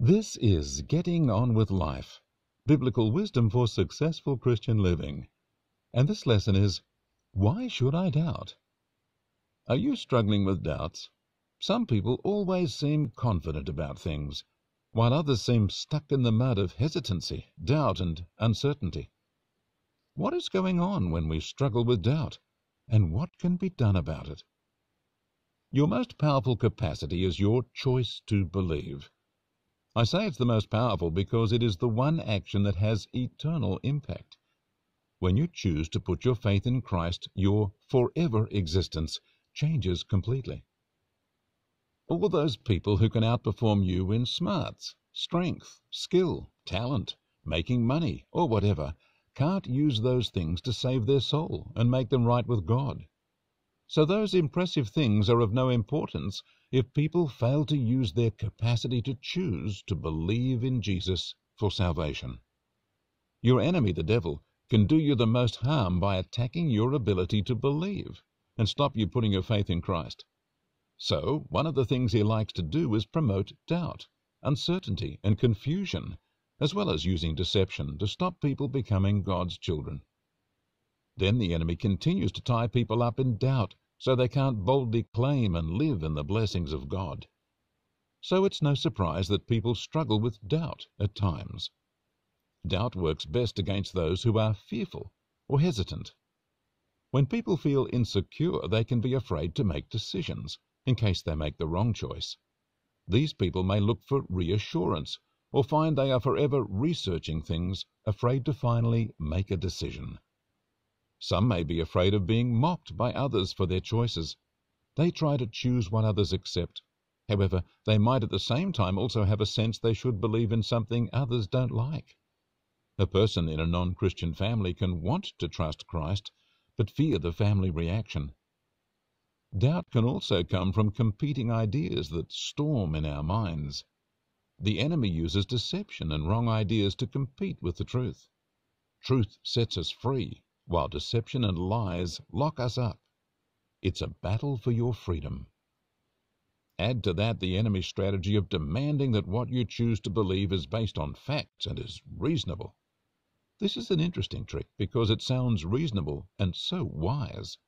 This is Getting On with Life Biblical Wisdom for Successful Christian Living. And this lesson is Why Should I Doubt? Are you struggling with doubts? Some people always seem confident about things, while others seem stuck in the mud of hesitancy, doubt, and uncertainty. What is going on when we struggle with doubt, and what can be done about it? Your most powerful capacity is your choice to believe. I say it's the most powerful because it is the one action that has eternal impact. When you choose to put your faith in Christ, your forever existence changes completely. All those people who can outperform you in smarts, strength, skill, talent, making money, or whatever, can't use those things to save their soul and make them right with God. So those impressive things are of no importance if people fail to use their capacity to choose to believe in Jesus for salvation. Your enemy, the devil, can do you the most harm by attacking your ability to believe and stop you putting your faith in Christ. So, one of the things he likes to do is promote doubt, uncertainty, and confusion, as well as using deception to stop people becoming God's children. Then the enemy continues to tie people up in doubt so they can't boldly claim and live in the blessings of God. So it's no surprise that people struggle with doubt at times. Doubt works best against those who are fearful or hesitant. When people feel insecure, they can be afraid to make decisions in case they make the wrong choice. These people may look for reassurance or find they are forever researching things, afraid to finally make a decision. Some may be afraid of being mocked by others for their choices. They try to choose what others accept. However, they might at the same time also have a sense they should believe in something others don't like. A person in a non Christian family can want to trust Christ, but fear the family reaction. Doubt can also come from competing ideas that storm in our minds. The enemy uses deception and wrong ideas to compete with the truth. Truth sets us free while deception and lies lock us up. It's a battle for your freedom. Add to that the enemy's strategy of demanding that what you choose to believe is based on facts and is reasonable. This is an interesting trick because it sounds reasonable and so wise.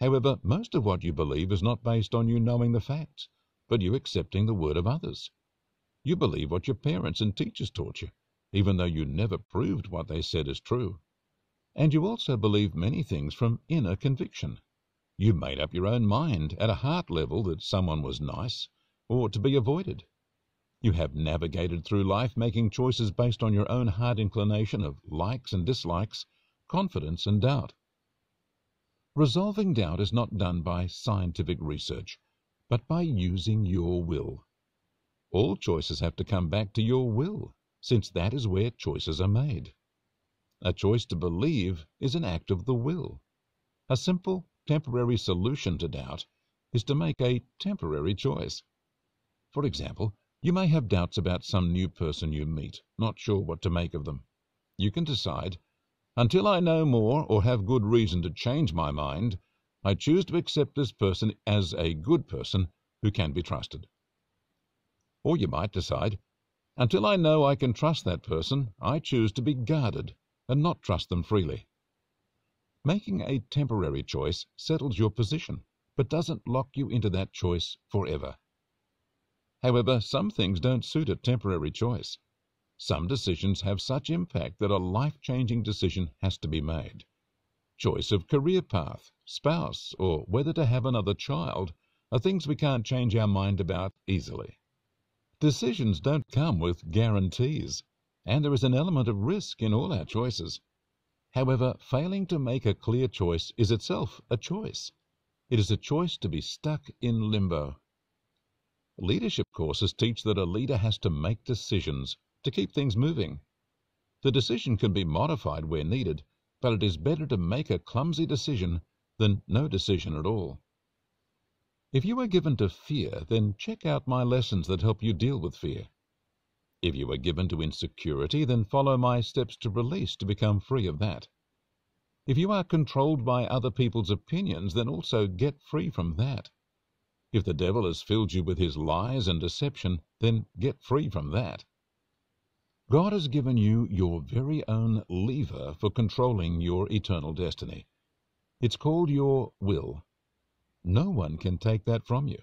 However, most of what you believe is not based on you knowing the facts, but you accepting the word of others. You believe what your parents and teachers taught you, even though you never proved what they said is true. And you also believe many things from inner conviction. You made up your own mind at a heart level that someone was nice or to be avoided. You have navigated through life making choices based on your own heart inclination of likes and dislikes, confidence and doubt. Resolving doubt is not done by scientific research, but by using your will. All choices have to come back to your will, since that is where choices are made. A choice to believe is an act of the will. A simple, temporary solution to doubt is to make a temporary choice. For example, you may have doubts about some new person you meet, not sure what to make of them. You can decide, until I know more or have good reason to change my mind, I choose to accept this person as a good person who can be trusted. Or you might decide, until I know I can trust that person, I choose to be guarded and not trust them freely. Making a temporary choice settles your position, but doesn't lock you into that choice forever. However, some things don't suit a temporary choice. Some decisions have such impact that a life-changing decision has to be made. Choice of career path, spouse, or whether to have another child are things we can't change our mind about easily. Decisions don't come with guarantees and there is an element of risk in all our choices. However, failing to make a clear choice is itself a choice. It is a choice to be stuck in limbo. Leadership courses teach that a leader has to make decisions to keep things moving. The decision can be modified where needed, but it is better to make a clumsy decision than no decision at all. If you are given to fear, then check out my lessons that help you deal with fear. If you are given to insecurity, then follow my steps to release to become free of that. If you are controlled by other people's opinions, then also get free from that. If the devil has filled you with his lies and deception, then get free from that. God has given you your very own lever for controlling your eternal destiny. It's called your will. No one can take that from you.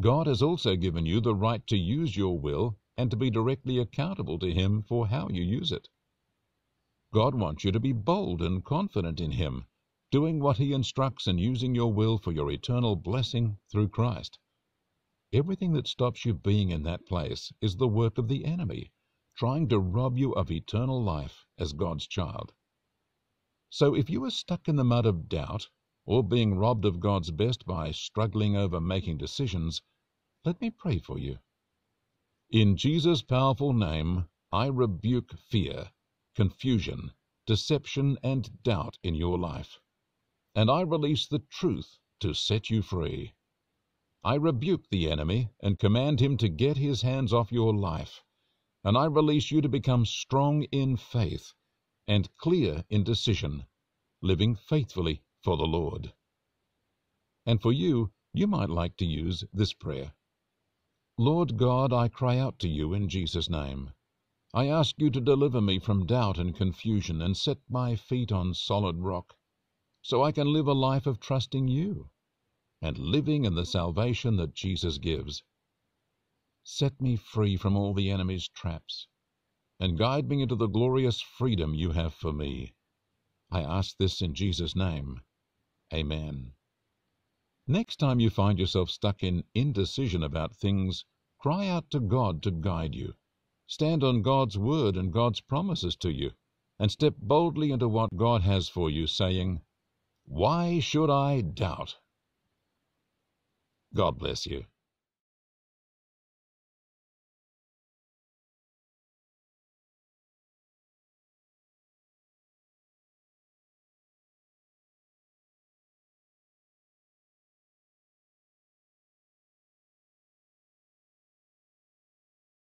God has also given you the right to use your will and to be directly accountable to Him for how you use it. God wants you to be bold and confident in Him, doing what He instructs and using your will for your eternal blessing through Christ. Everything that stops you being in that place is the work of the enemy, trying to rob you of eternal life as God's child. So if you are stuck in the mud of doubt, or being robbed of God's best by struggling over making decisions, let me pray for you. In Jesus' powerful name, I rebuke fear, confusion, deception, and doubt in your life, and I release the truth to set you free. I rebuke the enemy and command him to get his hands off your life, and I release you to become strong in faith and clear in decision, living faithfully for the Lord. And for you, you might like to use this prayer. Lord God, I cry out to you in Jesus' name. I ask you to deliver me from doubt and confusion and set my feet on solid rock, so I can live a life of trusting you and living in the salvation that Jesus gives. Set me free from all the enemy's traps and guide me into the glorious freedom you have for me. I ask this in Jesus' name. Amen. Next time you find yourself stuck in indecision about things, cry out to God to guide you. Stand on God's word and God's promises to you, and step boldly into what God has for you, saying, Why should I doubt? God bless you.